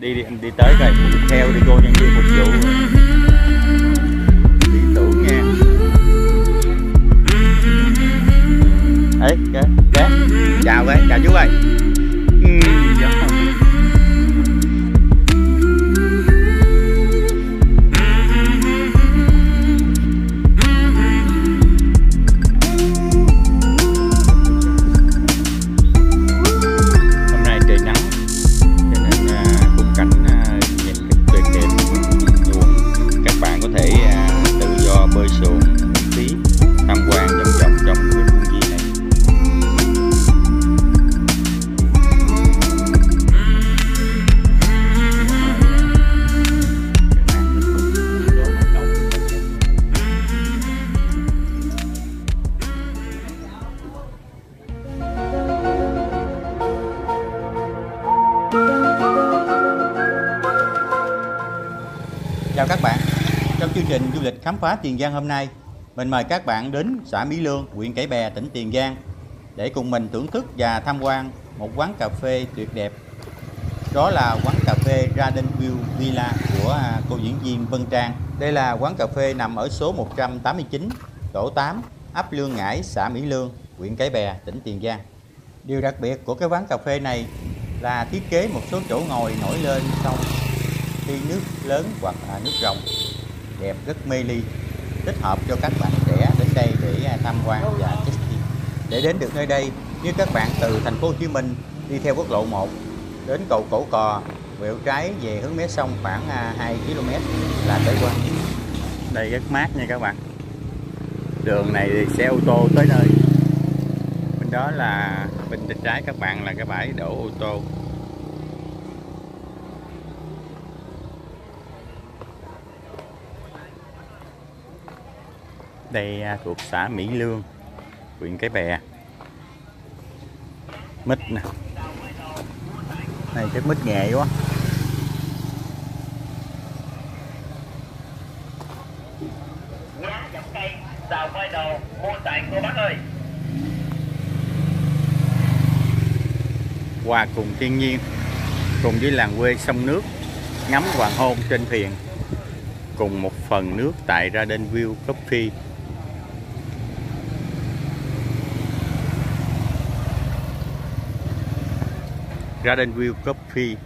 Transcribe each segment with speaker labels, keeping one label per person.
Speaker 1: đi đi, đi tới rồi theo đi cô nhân viên phục vụ đi tưởng nha ấy cái cái chào cái chào chú ơi. Khám phá Tiền Giang hôm nay, mình mời các bạn đến xã Mỹ Lương, huyện Cái Bè, tỉnh Tiền Giang để cùng mình thưởng thức và tham quan một quán cà phê tuyệt đẹp. Đó là quán cà phê Garden View Villa của à, cô diễn viên Vân Trang. Đây là quán cà phê nằm ở số 189, tổ 8, ấp Lương Ngãi, xã Mỹ Lương, huyện Cái Bè, tỉnh Tiền Giang. Điều đặc biệt của cái quán cà phê này là thiết kế một số chỗ ngồi nổi lên trong khi nước lớn hoặc là nước rồng đẹp, rất mê ly thích hợp cho các bạn trẻ đến đây để à, tham quan và check-in để đến được nơi đây, nếu các bạn từ thành phố Hồ Chí Minh đi theo quốc lộ 1 đến cầu Cổ Cò quẹo trái về hướng mé sông khoảng à, 2 km là tới quán đây rất mát nha các bạn. Đường này thì xe ô tô tới nơi. Bên đó là bên tay trái các bạn là cái bãi đổ ô tô. Đây à, thuộc xã Mỹ Lương huyện Cái Bè. Mít nè. Này chắc mít nghệ quá.
Speaker 2: Xào quay đồ, mua tại cô bác ơi.
Speaker 1: hòa cùng thiên nhiên cùng với làng quê sông nước ngắm hoàng hôn trên thuyền. Cùng một phần nước tại Garden View Coffee Garden View Coffee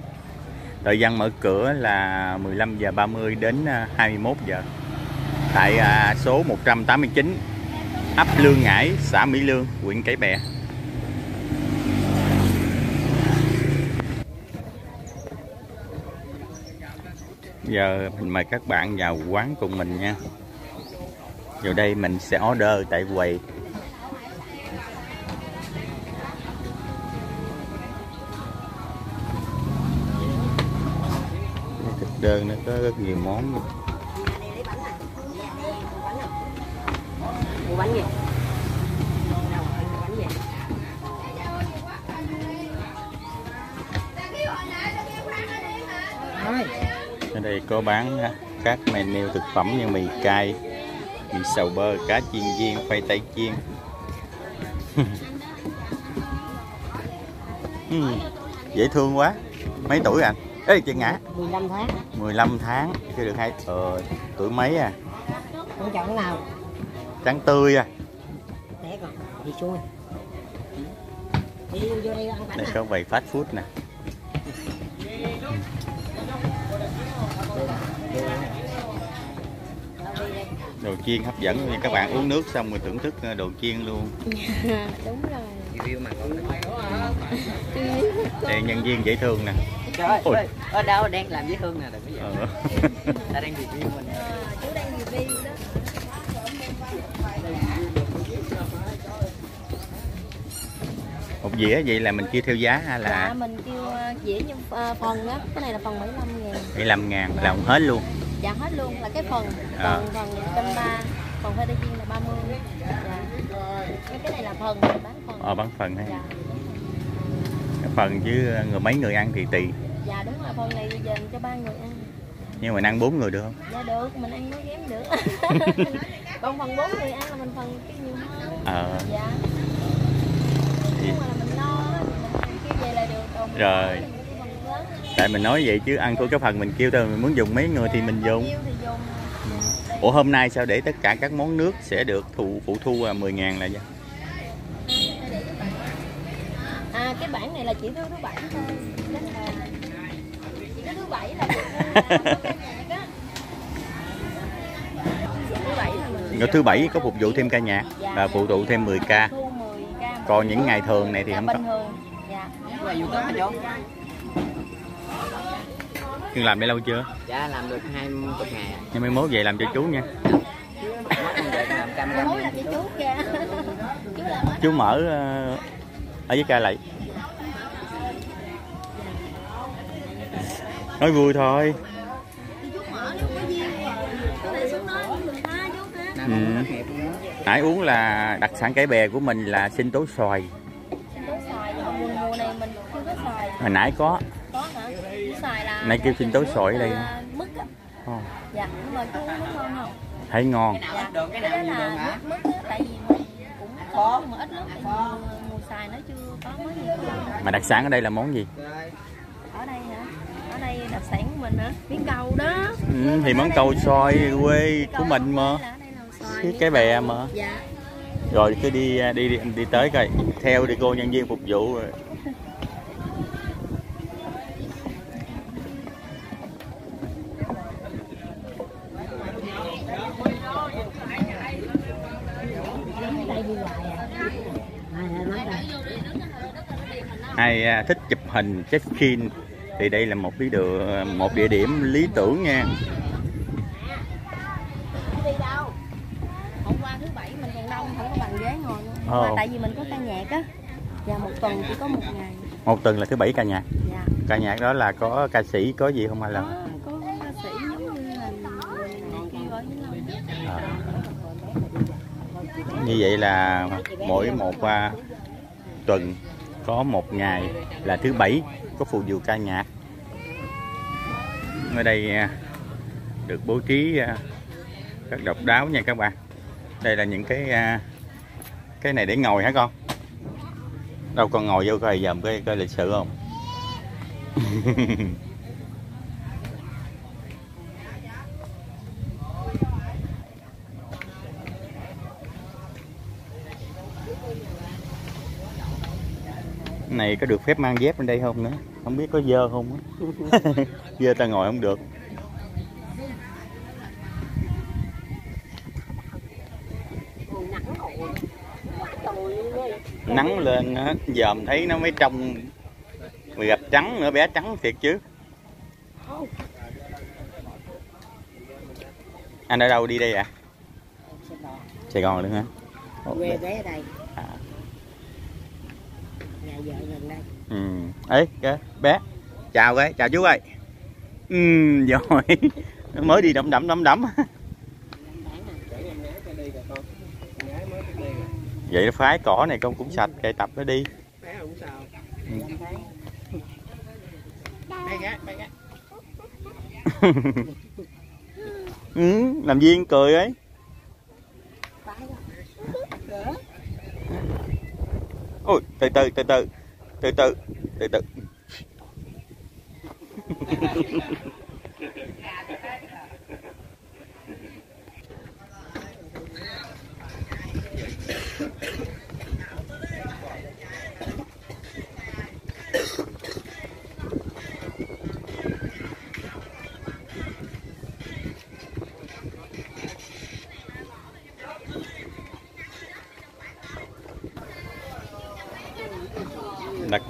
Speaker 1: thời gian mở cửa là 15 giờ 30 đến à, 21 giờ. Tại à, số 189 ấp Lương Ngãi, xã Mỹ Lương, huyện Cái Bè. Giờ mình mời các bạn vào quán cùng mình nha. Vào đây mình sẽ order tại quầy. Đơn nó có rất nhiều món
Speaker 3: mua bánh gì
Speaker 1: ở đây có bán các menu thực phẩm như mì cay, mì sầu bơ, cá chiên viên, khoai tây chiên. Ừ, dễ thương quá. Mấy tuổi anh ê chị ngã.
Speaker 3: 15 tháng.
Speaker 1: 15 tháng chưa được hai ờ tuổi mấy à?
Speaker 3: Con chọn cái nào?
Speaker 1: Trắng tươi à?
Speaker 3: Để con Đi xuống Đi. Vô đây ăn bánh
Speaker 1: đây
Speaker 3: à?
Speaker 1: có bày fast food nè. Đồ chiên hấp dẫn nha các bạn uống nước xong rồi thưởng thức ờ, đồ chiên luôn.
Speaker 4: Đúng rồi.
Speaker 2: Review mà con.
Speaker 1: Đây nhân viên dễ thương nè
Speaker 2: Trời
Speaker 1: Ôi.
Speaker 2: ơi, ở đâu? Đang làm với Hương nè, đừng có vậy.
Speaker 1: ờ.
Speaker 2: Ta đang review mình.
Speaker 4: chú đang review đó.
Speaker 1: Một dĩa vậy là mình chia theo giá hay
Speaker 4: dạ
Speaker 1: là
Speaker 4: mình kêu ờ, dĩa như ờ, phần á cái này là phần 75 ngàn.
Speaker 1: 75 ngàn là hết luôn?
Speaker 4: Dạ hết luôn là cái phần
Speaker 1: À.
Speaker 4: còn phần trăm ba còn khoai tây chiên là 30 dạ. Cái cái này là phần bán phần.
Speaker 1: Ờ bán phần hay
Speaker 4: dạ
Speaker 1: phần chứ người mấy người ăn thì tùy
Speaker 4: dạ đúng rồi phần này dành cho ba người ăn.
Speaker 1: Nhưng mình ăn bốn người được không?
Speaker 4: Dạ được mình ăn nói ghém được. Còn phần bốn người ăn là mình phần cái nhiều hơn.
Speaker 1: Ờ.
Speaker 4: Dạ.
Speaker 1: Thì
Speaker 4: nhưng mà là mình á, mình cái về là được còn
Speaker 1: Rồi. tại mình nói vậy chứ ăn của cái phần mình kêu thôi mình muốn dùng mấy người thì mình dùng.
Speaker 4: thì dùng.
Speaker 1: Ủa hôm nay sao để tất cả các món nước sẽ được thụ phụ thu à, 10 ngàn là sao
Speaker 4: à cái bản này là chỉ thứ thứ bảy thôi bảy
Speaker 1: Ngày thứ bảy có phục vụ thêm ca nhạc và phụ tụ thêm 10 ca. Còn những ngày thường này thì không có. Nhưng làm đây lâu chưa?
Speaker 3: Dạ làm được 20 ngày.
Speaker 1: 21 về làm cho chú nha.
Speaker 4: Chú
Speaker 1: mở ờ, ở dưới ca lại.
Speaker 4: Ha chú ha
Speaker 1: ừ. nãy uống là đặc sản cải bè của mình là sinh tố xoài. Hồi nãy có.
Speaker 4: Có hả xoài là
Speaker 1: Nay kêu sinh tố xoài ở đây.
Speaker 4: là mứt á.
Speaker 1: Ồ,
Speaker 4: dạ nhưng mà chú uống ngon không?
Speaker 1: Thấy ngon.
Speaker 4: Dạ cái đó là mứt mứt á tại vì mình cũng có mà ít lắm tại vì mùa, mùa xài nó chưa có mới nhiều
Speaker 1: mà đặc sản ở đây là món gì
Speaker 4: ở đây hả ở đây đặc sản của mình hả miếng cầu đó.
Speaker 1: Ừ, thì món cầu xoài quê của mình mà. Cái cái bè mà.
Speaker 4: dạ.
Speaker 1: Rồi cứ đi đi đi, đi tới coi. Theo đi cô nhân viên phục vụ rồi. Ai à, thích chụp hình check in thì đây là một cái địa một địa điểm lý tưởng nha. Ồ.
Speaker 4: mà tại vì mình có ca nhạc á và một tuần chỉ có một ngày.
Speaker 1: Một tuần là thứ bảy ca nhạc.
Speaker 4: Dạ.
Speaker 1: Ca nhạc đó là có ca sĩ có gì không hay là
Speaker 4: có có ca sĩ giống như là kêu ở
Speaker 1: à. như vậy là mỗi một à, tuần có một ngày là thứ bảy, có phù dù ca nhạc. Ở đây à, được bố trí à, rất độc đáo nha các bạn. Đây là những cái à, cái này để ngồi hả con? Đâu con ngồi vô coi dòm cái coi lịch sự không? này có được phép mang dép lên đây không nữa? Không biết có dơ không á. Dơ ta ngồi không được. Nắng lên á, dòm thấy nó mới trong. Mì gặp trắng nữa, bé trắng thiệt chứ. Anh ở đâu đi đây ạ? Sài gòn luôn hả?
Speaker 3: Quê bé ở đây vợ gần đây
Speaker 1: ừ ấy bé. Chào cái chào chú ơi. Ừ rồi. Mới đi đậm đậm đậm đậm. Vậy nó phái cỏ này con cũng sạch cây tập nó đi. Ừ, ừ làm viên cười ấy? Ôi từ từ từ từ. Từ từ từ từ.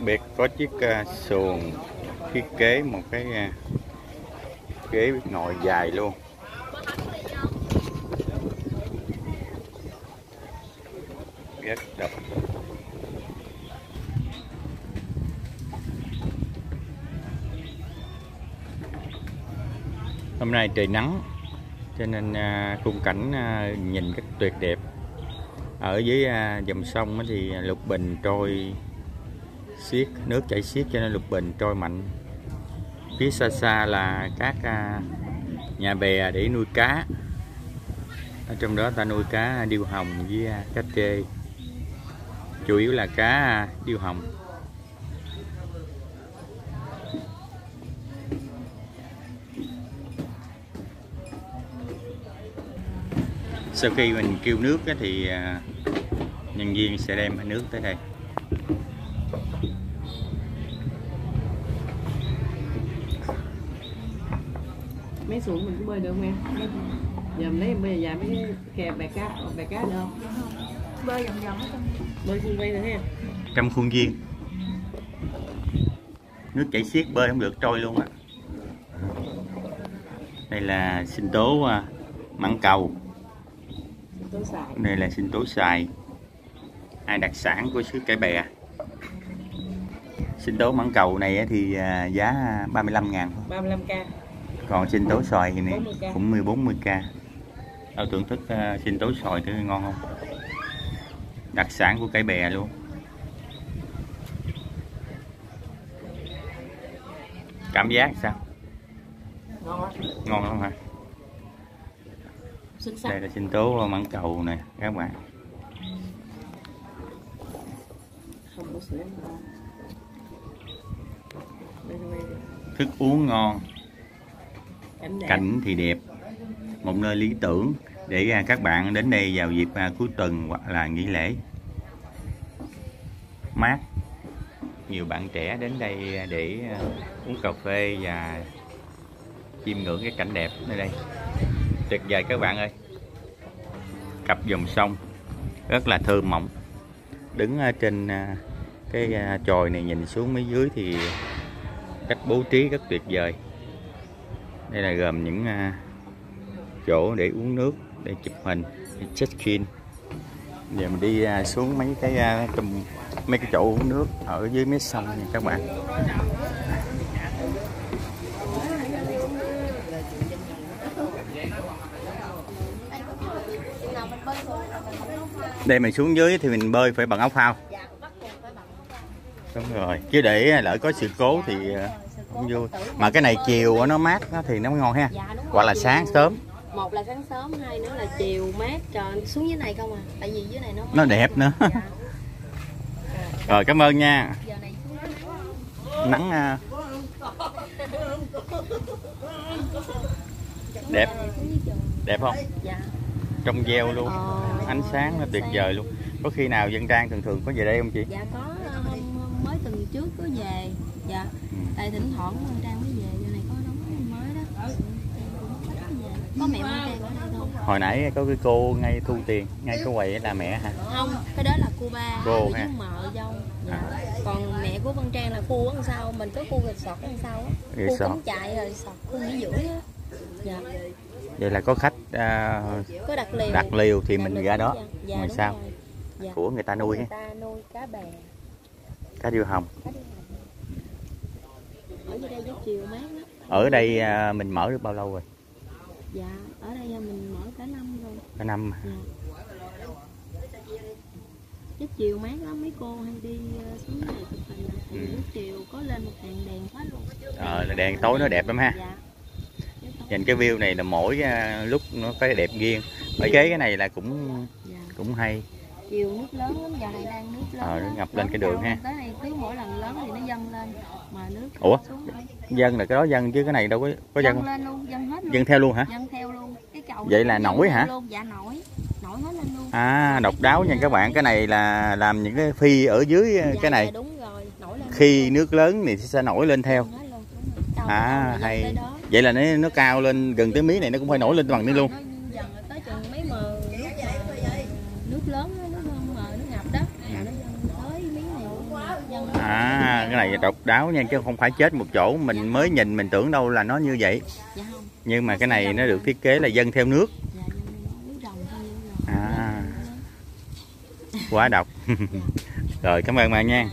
Speaker 1: biệt có chiếc uh, xuồng thiết kế một cái uh, ghế ngồi dài luôn. Rất độc hôm nay trời nắng cho nên uh, khung cảnh uh, nhìn rất tuyệt đẹp. Ở dưới uh, dòng sông thì lục bình trôi xiết, nước chảy xiết cho nên lục bình trôi mạnh. Phía xa xa là các à, nhà bè để nuôi cá. Ở trong đó ta nuôi cá điêu hồng với à, cá trê chủ yếu là cá à, điêu hồng. Sau khi mình kêu nước thì nhân viên sẽ đem nước tới đây.
Speaker 5: Mấy xuồng mình cũng bơi được không em? Giờ mình lấy bây giờ mấy kè bè cá bè cá được không?
Speaker 4: Bơi vòng vòng
Speaker 5: bơi xung quanh được ha.
Speaker 1: Trong khuôn viên. Nước chảy xiết bơi không được trôi luôn á. Đây là sinh tố à, mãng cầu. Đây là sinh tố xài. Hai đặc sản của xứ Cái Bè? Sinh tố mãng cầu này á thì à, giá 35 ngàn thôi.
Speaker 5: 35k
Speaker 1: còn sinh tố xoài này
Speaker 5: 40k.
Speaker 1: cũng 14-10k Tao tưởng thức uh, sinh tố xoài thử ngon không? Đặc sản của Cái Bè luôn. Cảm giác sao?
Speaker 5: Ngon lắm.
Speaker 1: Ngon không hả? Đây là sinh tố mãng cầu nè các bạn. Thức uống ngon
Speaker 5: cảnh
Speaker 1: thì đẹp. Một nơi lý tưởng. Để các bạn đến đây vào dịp à, cuối tuần hoặc là nghỉ lễ. Mát. Nhiều bạn trẻ đến đây à, để à, uống cà phê và chiêm ngưỡng cái cảnh đẹp nơi đây. Tuyệt vời các bạn ơi. Cặp dòng sông. Rất là thơ mộng. Đứng trên cái chòi này nhìn xuống, mấy dưới thì cách bố trí rất tuyệt vời đây là gồm những à, chỗ để uống nước để chụp hình để check in giờ mình đi à, xuống mấy cái à, trong mấy cái chỗ uống nước ở dưới mé sông nha các bạn. Đây mình xuống dưới thì mình bơi phải bằng áo phao.
Speaker 4: Dạ
Speaker 1: đúng rồi chứ để lỡ có sự cố thì không vui mà cái này chiều nó mát nó thì nó mới ngon ha.
Speaker 4: Dạ
Speaker 1: hoặc là sáng sớm.
Speaker 4: Một là sáng sớm hai nữa là chiều mát trời xuống dưới này không à? Tại vì dưới này nó
Speaker 1: nó đẹp nữa.
Speaker 4: Dạ.
Speaker 1: rồi cảm ơn nha.
Speaker 4: Nắng
Speaker 1: à, đẹp. Đẹp không?
Speaker 4: Dạ.
Speaker 1: Trong veo luôn.
Speaker 4: Ờ,
Speaker 1: ánh sáng nó tuyệt vời luôn. Có khi nào dân trang thường thường có về đây không chị?
Speaker 4: Dạ có ờ, hôm, hôm mới tuần trước có về. Dạ.
Speaker 1: Ừ.
Speaker 4: tại thỉnh thoảng Vân Trang mới về giờ này có đóng mới đó. Về. Có mẹ Vân Trang ở đây thôi
Speaker 1: hồi nãy có cái cô ngay thu tiền ngay cái quầy là mẹ hả?
Speaker 4: Không cái đó là cô ba
Speaker 1: Cô ha.
Speaker 4: với mợ dâu dạ. còn mẹ của Vân Trang là khu ở sau mình có khu resort ở sau á. Khu cắm trại rồi resort khu nghỉ dưỡng á. Dạ.
Speaker 1: Vậy là có khách à,
Speaker 4: có đặt liều.
Speaker 1: đặt liều thì
Speaker 4: Dạ,
Speaker 1: mình ra đó.
Speaker 4: dạ, dạ,
Speaker 1: sau
Speaker 4: rồi. dạ.
Speaker 1: của người ta nuôi
Speaker 4: người ta nuôi cá bè
Speaker 1: cá điêu hồng.
Speaker 4: Ở đây chiều mát lắm.
Speaker 1: Ở đây à, mình mở được bao lâu rồi?
Speaker 4: Dạ ở đây mình mở cả năm rồi.
Speaker 1: Cả năm
Speaker 4: dạ. Gió chiều mát lắm mấy cô hay đi ờ, xuống này chụp hình
Speaker 1: Ừ.
Speaker 4: lúc chiều có lên một đèn đèn hết luôn.
Speaker 1: Ờ là đèn tối nó đẹp lắm ha.
Speaker 4: Dạ.
Speaker 1: Nhìn cái view này là mỗi à, lúc nó phải đẹp riêng phải kế cái này là cũng
Speaker 4: dạ.
Speaker 1: cũng hay
Speaker 4: chiều nước lớn lắm giờ này đang nước lớn
Speaker 1: Ờ, nó ngập lên cái đường ha.
Speaker 4: tới này cứ mỗi lần lớn thì nó dâng lên mà nước
Speaker 1: Ủa?
Speaker 4: xuống thôi.
Speaker 1: dân là cái đó dân chứ cái này đâu có có dân
Speaker 4: dâng
Speaker 1: không
Speaker 4: lên luôn dâng hết luôn.
Speaker 1: Dân theo luôn hả?
Speaker 4: Dâng theo luôn. Cái cầu
Speaker 1: Vậy là
Speaker 4: dâng
Speaker 1: nổi hả?
Speaker 4: luôn. dạ nổi. Nổi hết lên luôn.
Speaker 1: À độc đáo nha các bạn. Cái này là làm những cái phi ở dưới
Speaker 4: dạ,
Speaker 1: cái này.
Speaker 4: đúng rồi. Nổi lên
Speaker 1: khi nước lớn thì sẽ nổi lên theo.
Speaker 4: Dâng
Speaker 1: à
Speaker 4: dâng
Speaker 1: hay. vậy là nó nó cao lên gần tới mí này nó cũng phải nổi lên bằng นี้ luôn
Speaker 4: Nó dần tới chừng mấy mờ nước, nước lớn á, nước mờ nước ngập đó là nó dâng tới miếng này luôn, dâng hết.
Speaker 1: À cái này độc đáo nha chứ không phải chết một chỗ. Mình mới nhìn mình tưởng đâu là nó như vậy.
Speaker 4: Dạ không.
Speaker 1: Nhưng mà cái này nó được thiết kế là dân theo nước.
Speaker 4: Dạ
Speaker 1: À. quá độc. Rồi cảm ơn bạn nha.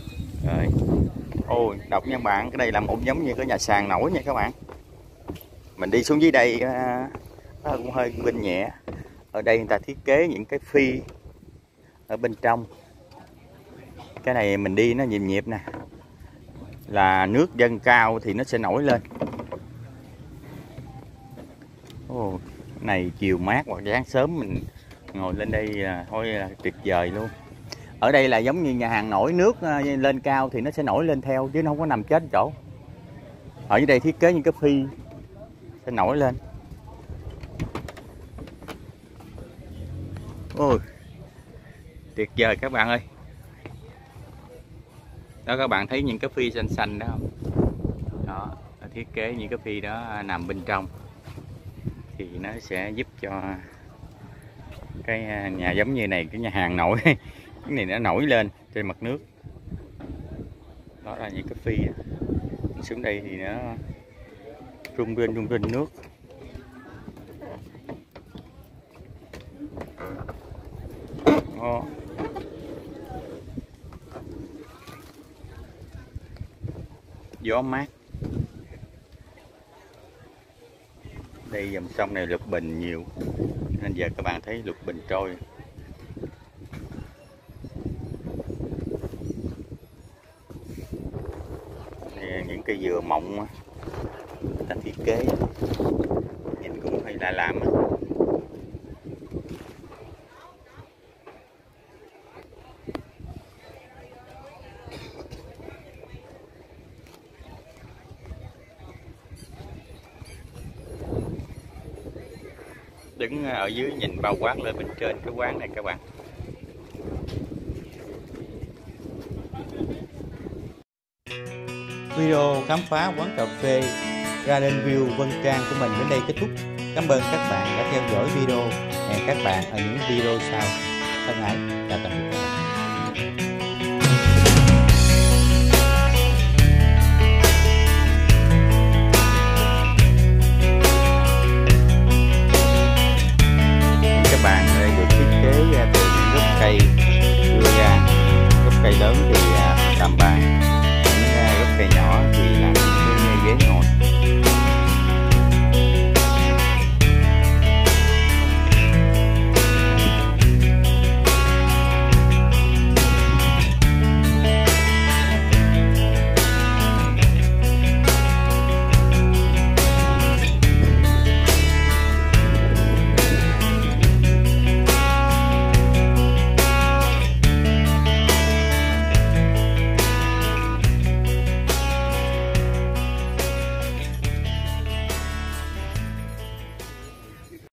Speaker 1: Rồi. Ôi độc nha bạn cái đây là một giống như cái nhà sàn nổi nha các bạn. Mình đi xuống dưới đây à, nó cũng hơi vinh nhẹ. Ở đây người ta thiết kế những cái phi ở bên trong cái này mình đi nó nhịp nhịp nè. Là nước dâng cao thì nó sẽ nổi lên. Ồ, này chiều mát hoặc sáng sớm mình ngồi lên đây là thôi là tuyệt vời luôn. Ở đây là giống như nhà hàng nổi nước à, lên cao thì nó sẽ nổi lên theo chứ nó không có nằm chết chỗ. Ở dưới đây thiết kế những cái phi sẽ nổi lên. Ôi tuyệt vời các bạn ơi đó, các bạn thấy những cái phi xanh xanh đó không? Đó, thiết kế những cái phi đó nằm bên trong. Thì nó sẽ giúp cho cái à, nhà giống như này, cái nhà hàng nổi. Cái này nó nổi lên trên mặt nước. Đó là những cái phi. Đó. xuống đây thì nó rung rinh rung rinh nước. Đó. Gió mát. Đây dòng sông này lục bình nhiều nên giờ các bạn thấy lục bình trôi. Này, những cây dừa mọng ta thiết kế nhìn cũng hơi lạ lạ á đứng ở dưới nhìn bao quát lên bên trên cái quán này các bạn. Video khám phá quán cà phê Garden View Vân Trang của mình đến đây kết thúc. Cảm ơn các bạn đã theo dõi video. Hẹn các bạn ở những video sau. Thân ái chào tạm biệt. cây lớn thì à, tầm ba những à, gốc cây nhỏ thì